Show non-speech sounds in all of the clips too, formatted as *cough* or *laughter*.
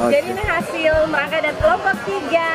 Oke. Jadi ini hasil merangkai dan kelompok tiga.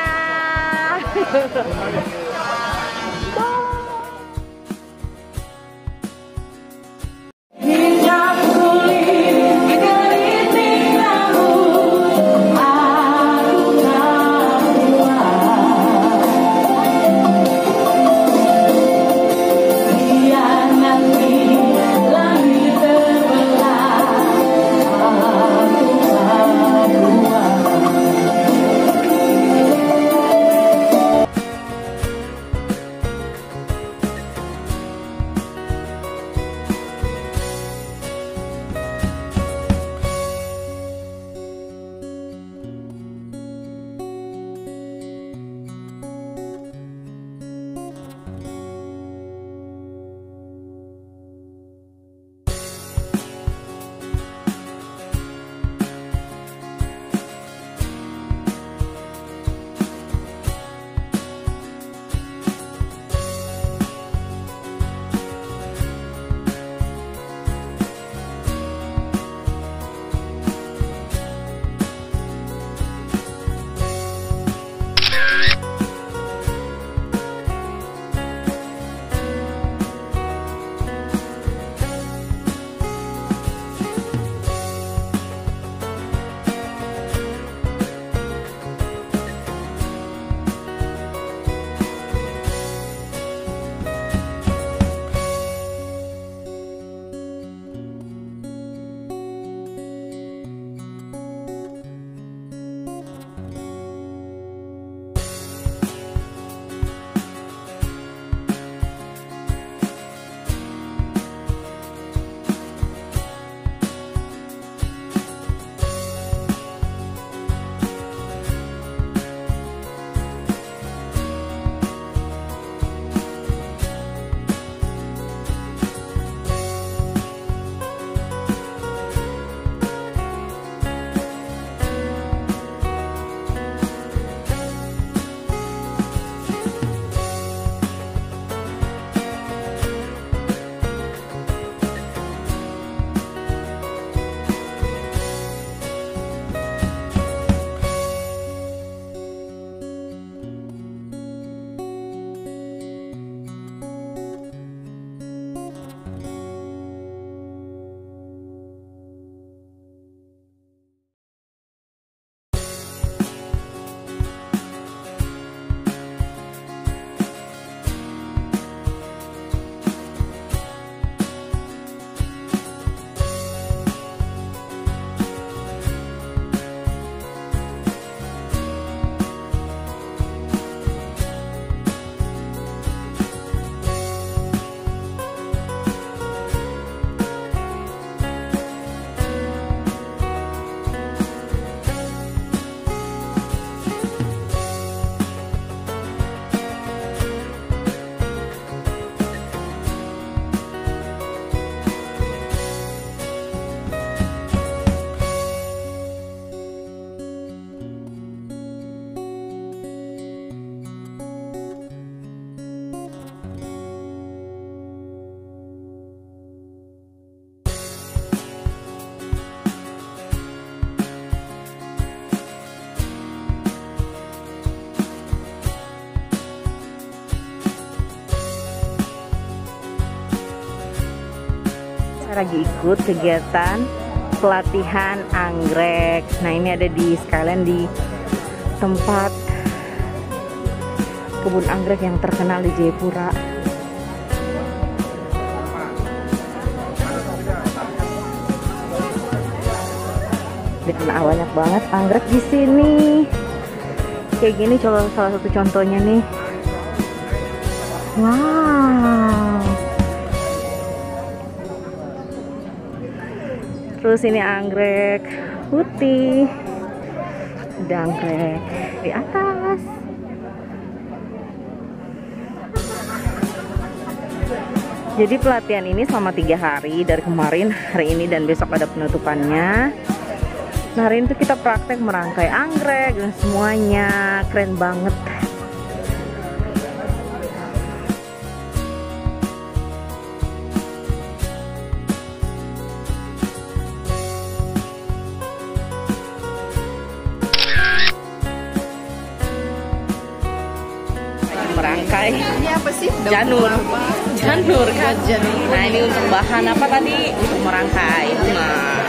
Lagi ikut kegiatan pelatihan anggrek. Nah ini ada di sekalian di tempat kebun anggrek yang terkenal di Jayapura. Dan banyak banget anggrek di sini. Kayak gini coba salah satu contohnya nih. Wow. Terus ini anggrek putih. Ada anggrek di atas. Jadi pelatihan ini selama tiga hari dari kemarin, hari ini dan besok ada penutupannya. Nah hari ini tuh kita praktek merangkai anggrek dan semuanya keren banget. Merangkai Ini apa sih? Daun janur. kelapa. Janur kan? Janur. Nah ini untuk bahan apa tadi? Untuk merangkai bunga.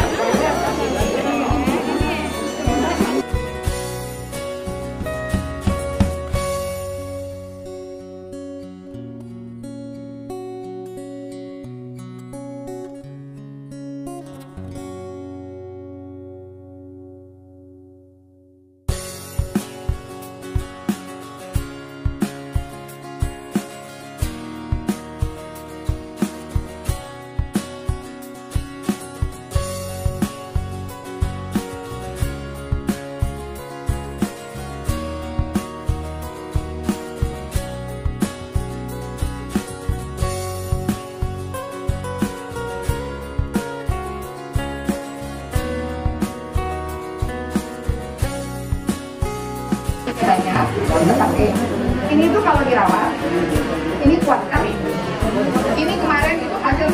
Banyak tetapi ini tuh kalau dirawat ini kuat sekali ini kemarin itu hasil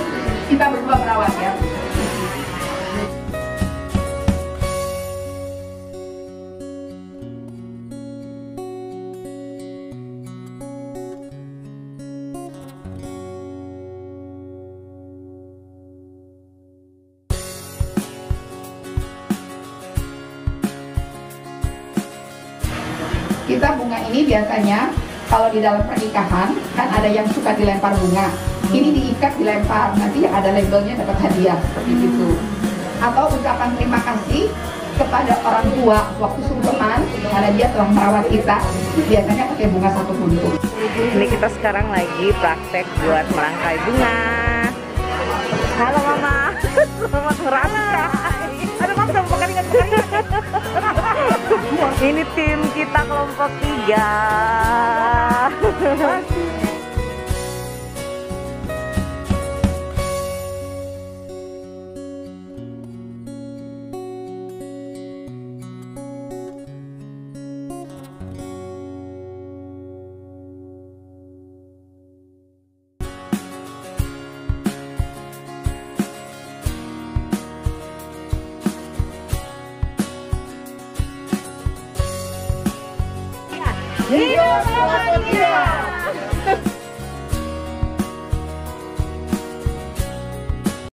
kita berdua merawat ya kita bunga ini biasanya kalau di dalam pernikahan kan ada yang suka dilempar bunga. Ini diikat dilempar nanti ada labelnya dapat hadiah seperti itu. Atau ucapan terima kasih kepada orang tua. Waktu sungkeman karena dia telah merawat kita biasanya pakai bunga satu buntung Ini kita sekarang lagi praktek buat merangkai bunga. Halo Mama, *laughs* selamat merangkai. Tim kita kelompok tiga. Jesus!